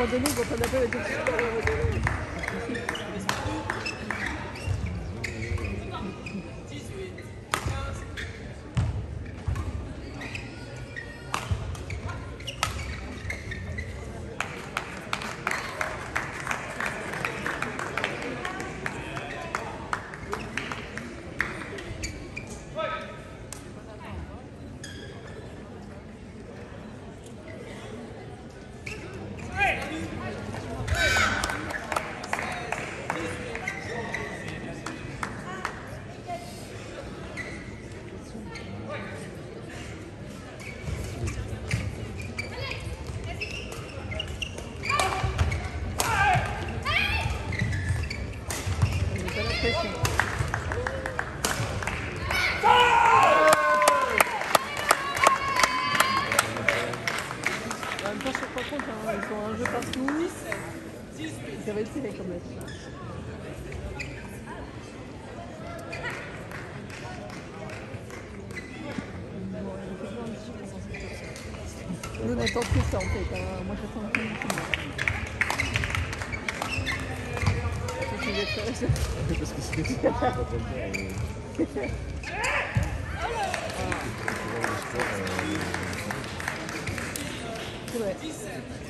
我这路 до 在这里 Do it.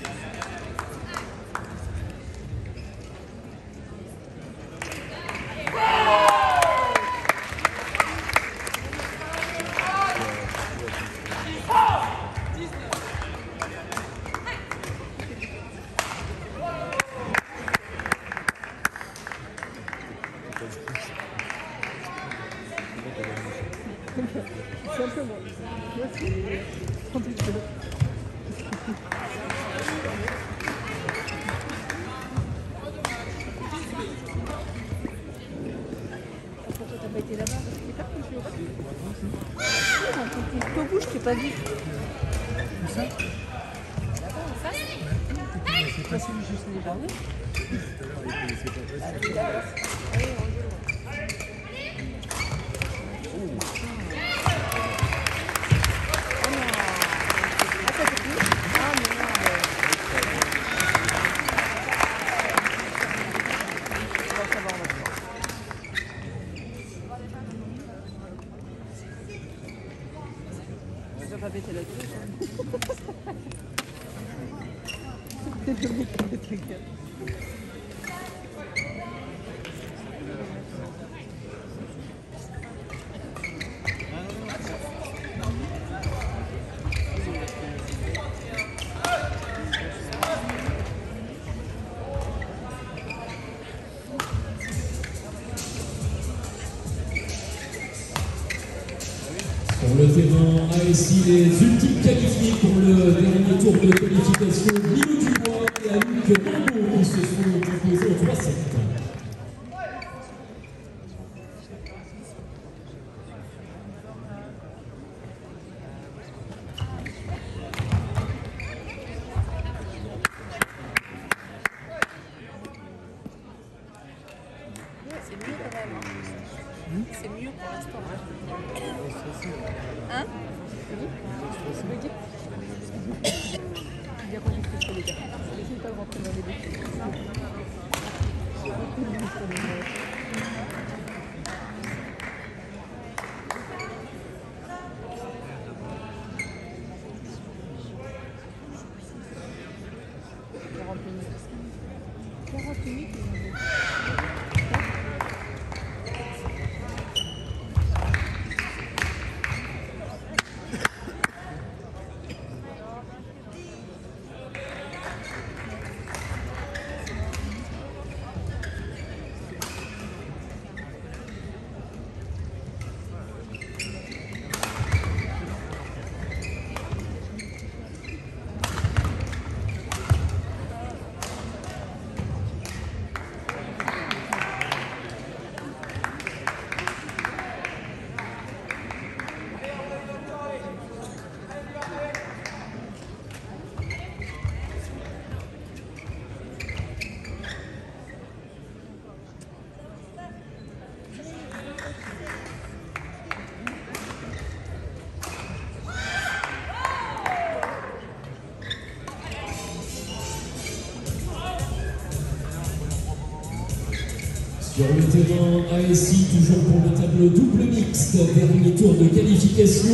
Sur le terrain ASI, toujours pour le tableau double mixte, dernier tour de qualification,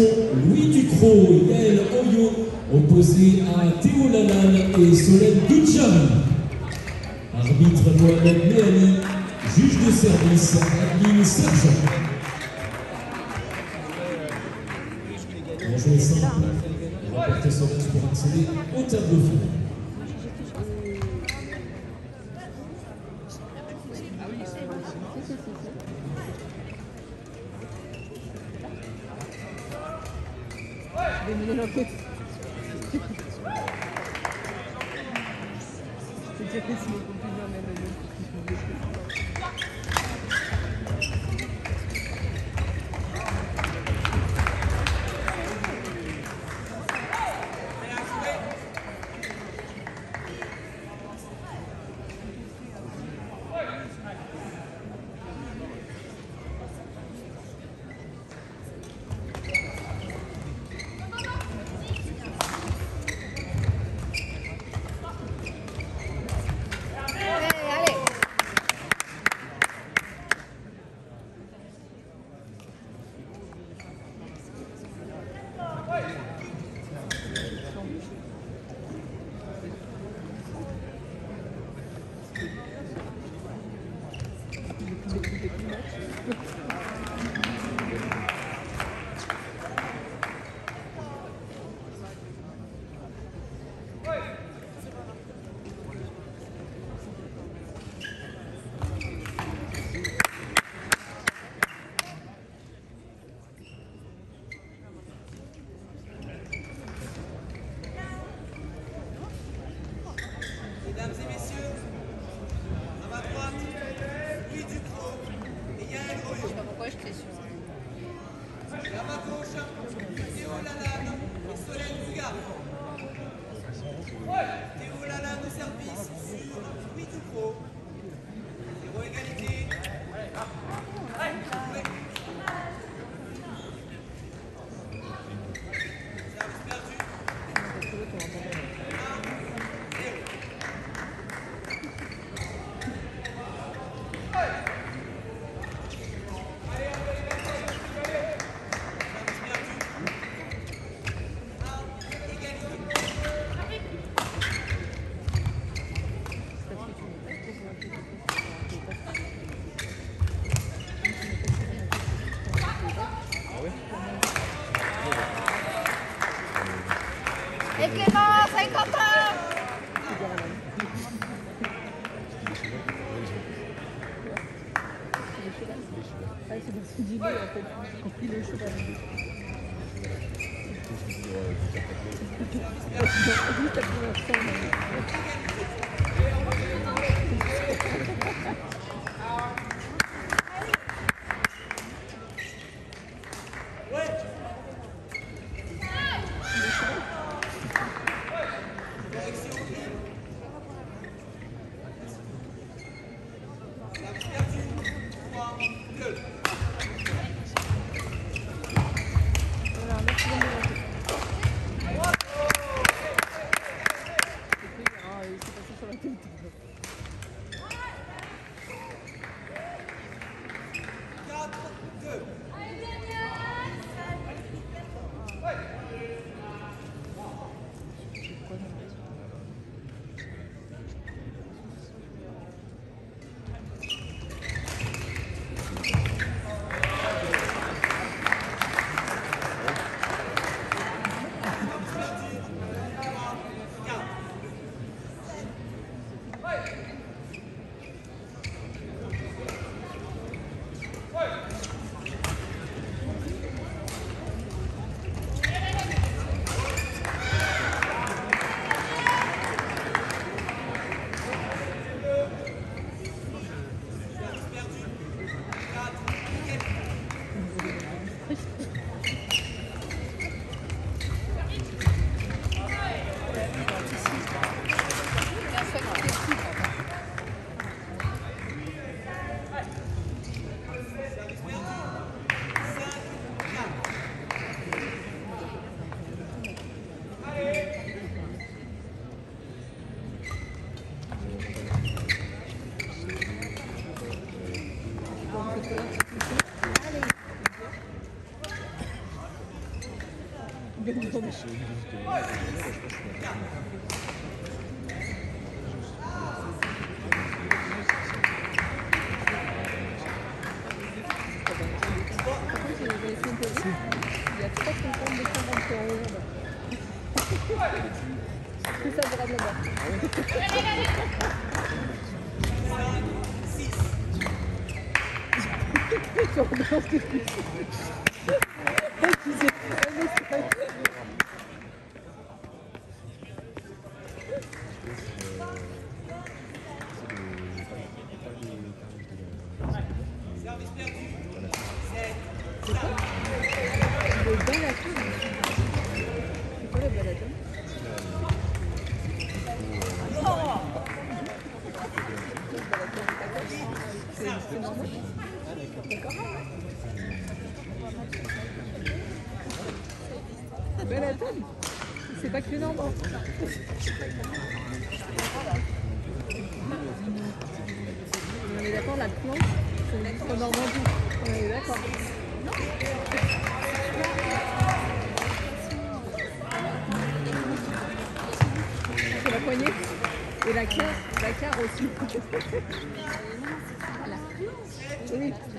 Louis Ducrot et Yael Oyo, opposés à Théo Laval et Solène Gutcham. Arbitre Mohamed Mehani, juge de service Adeline Sergent. Bonjour simple, on remporte sauvage pour accéder au tableau final. C'est pas que. On est d'accord, la planche, c'est Normandie. On est d'accord. La carre aussi.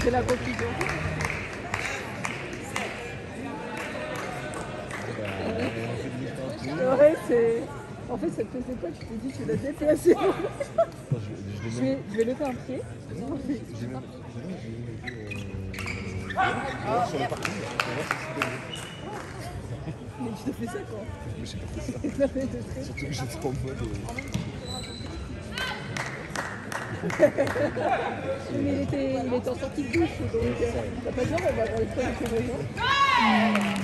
C'était la conclusion. Ouais, c'est. En fait, ça te faisait pas, tu t'es dit, tu l'as déplacé. je, vais, je vais lever un pied. Mais tu t'as fait ça quoi Non, mais de très- Surtout que j'étais en mode. Mais il était, en sortie de douche, donc euh, t'as pas dit on va avoir trois de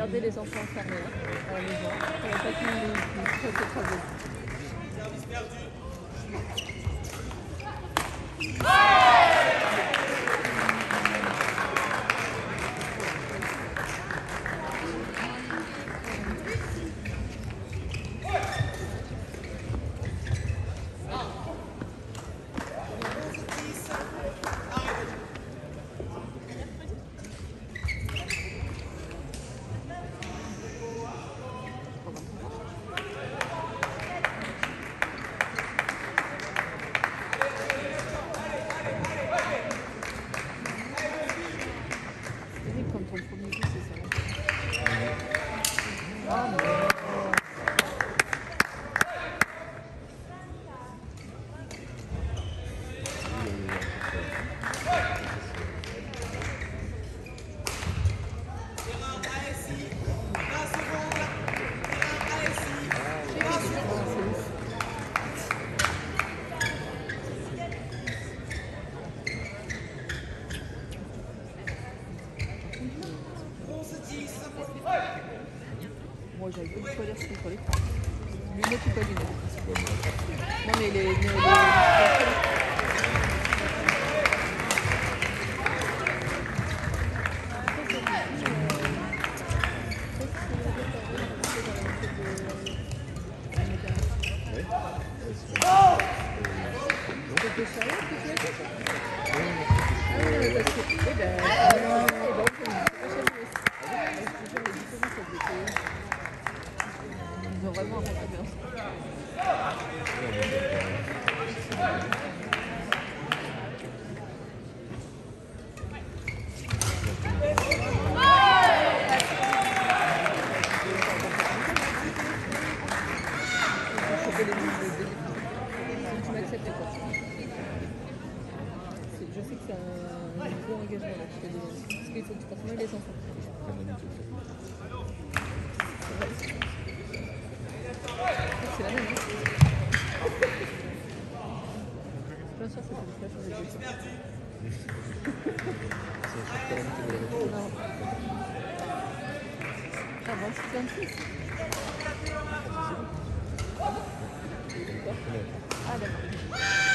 Regardez les enfants enfermés à la. Ah, d'accord.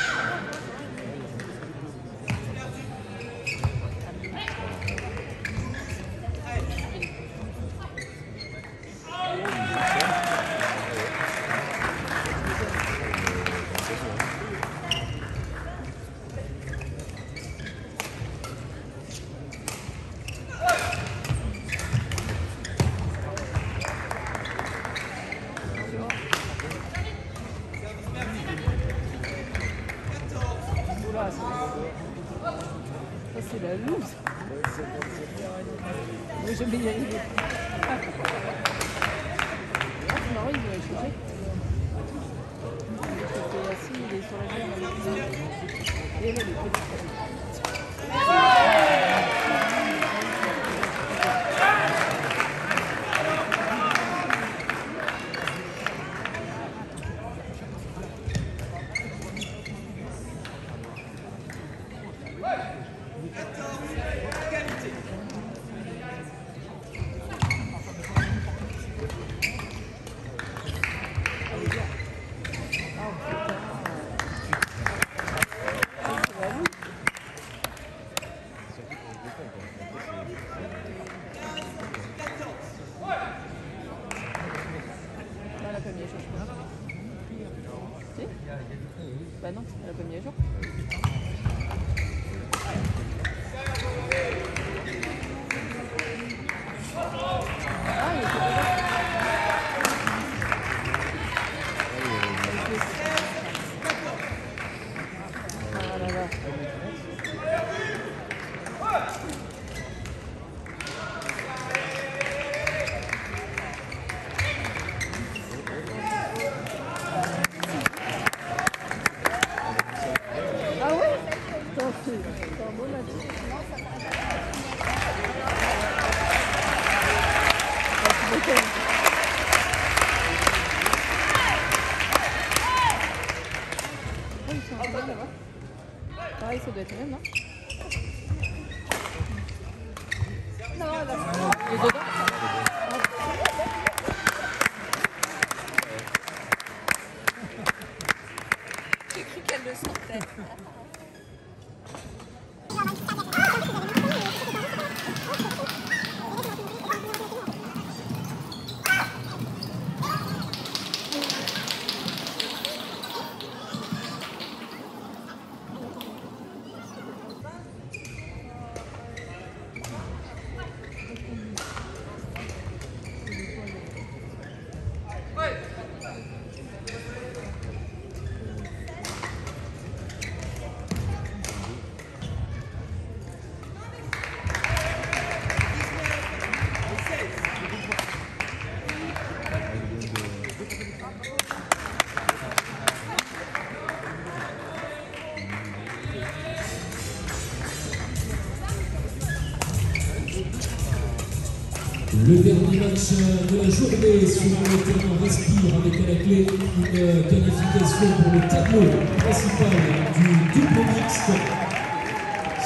Le dernier match de la journée sur le terrain Respire avec à la clé une euh, qualification pour le tableau principal du double mixte.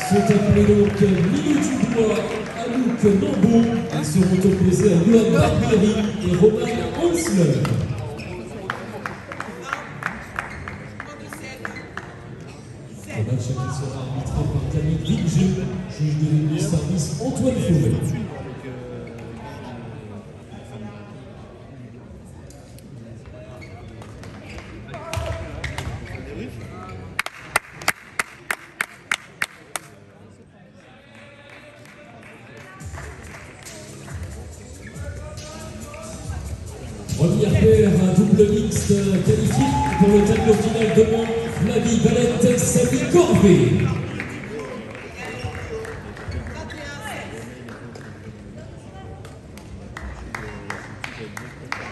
Sont appelés donc Milieu du Bois, Anouk Mambo. Ils seront opposés à Noah Barbieri et Romain Hansler. Ouais,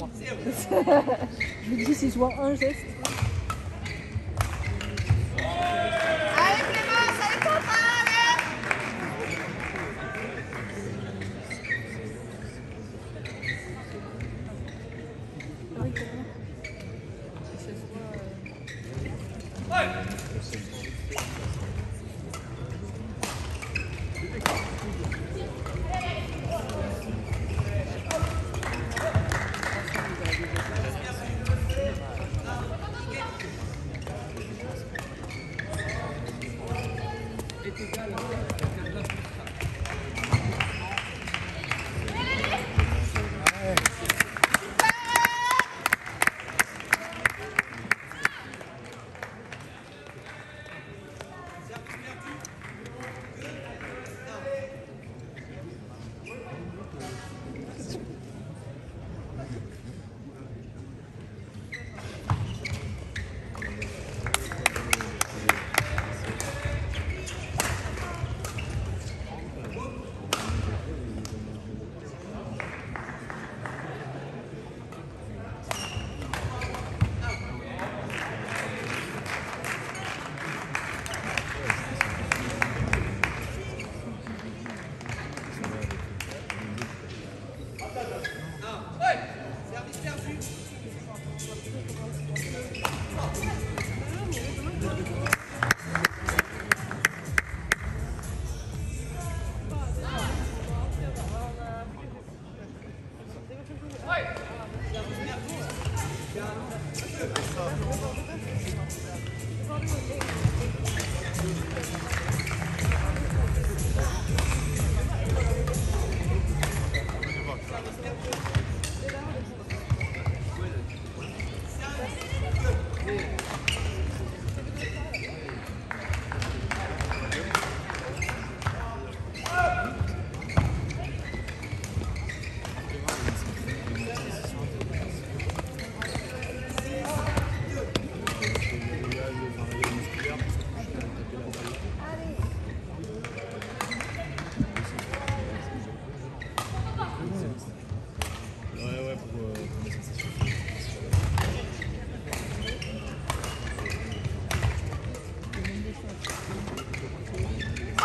moi. je vous dis si je vois un geste.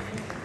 Ça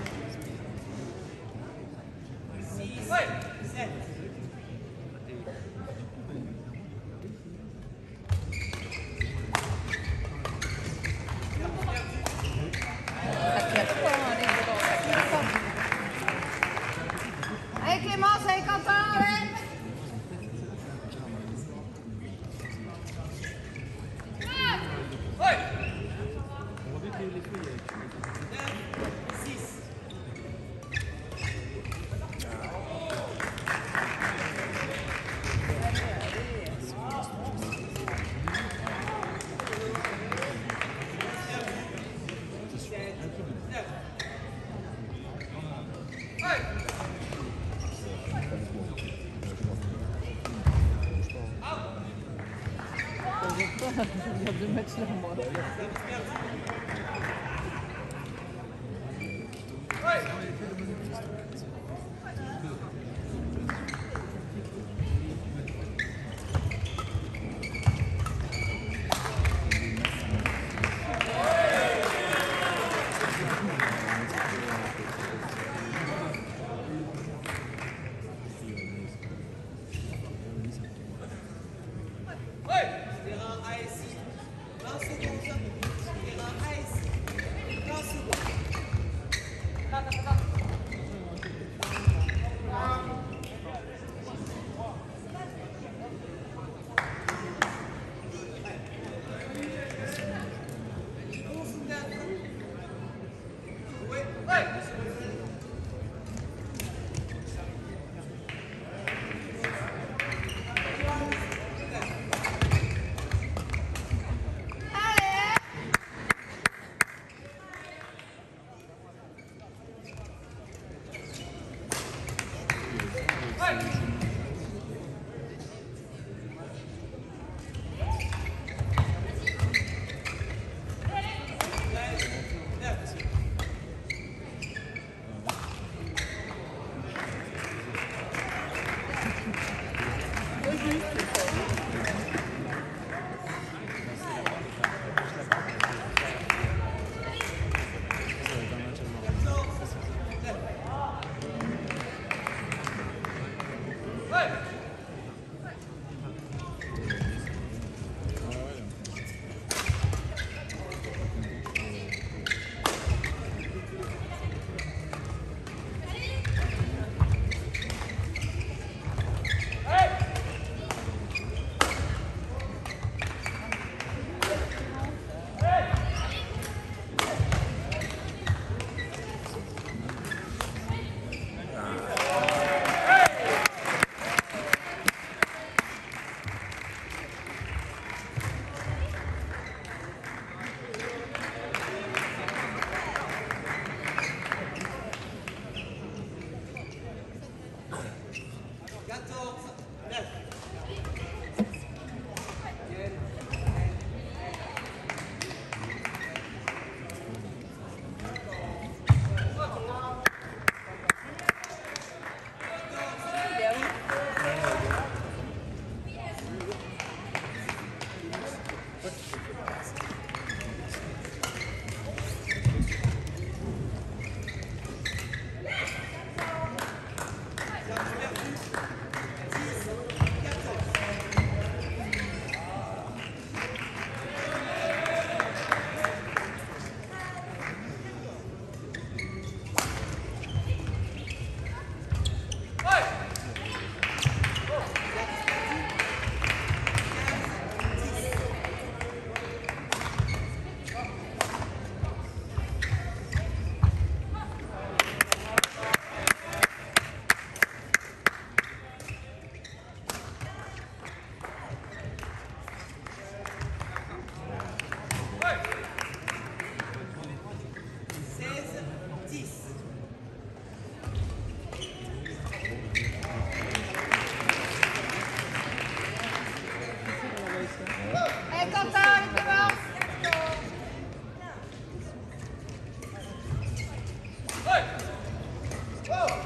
Go!